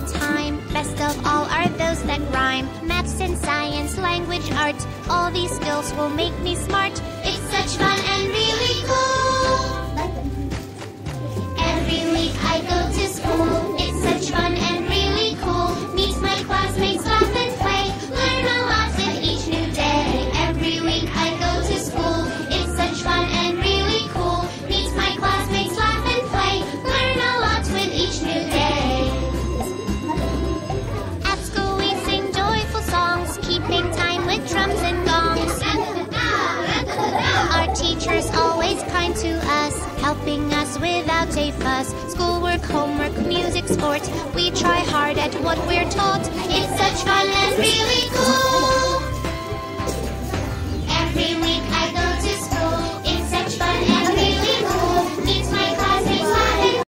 the time. Best of all are those that rhyme. Maths and science, language, art. All these skills will make me smart. It's such fun. such a fuss. Schoolwork, homework, music, sports. We try hard at what we're taught.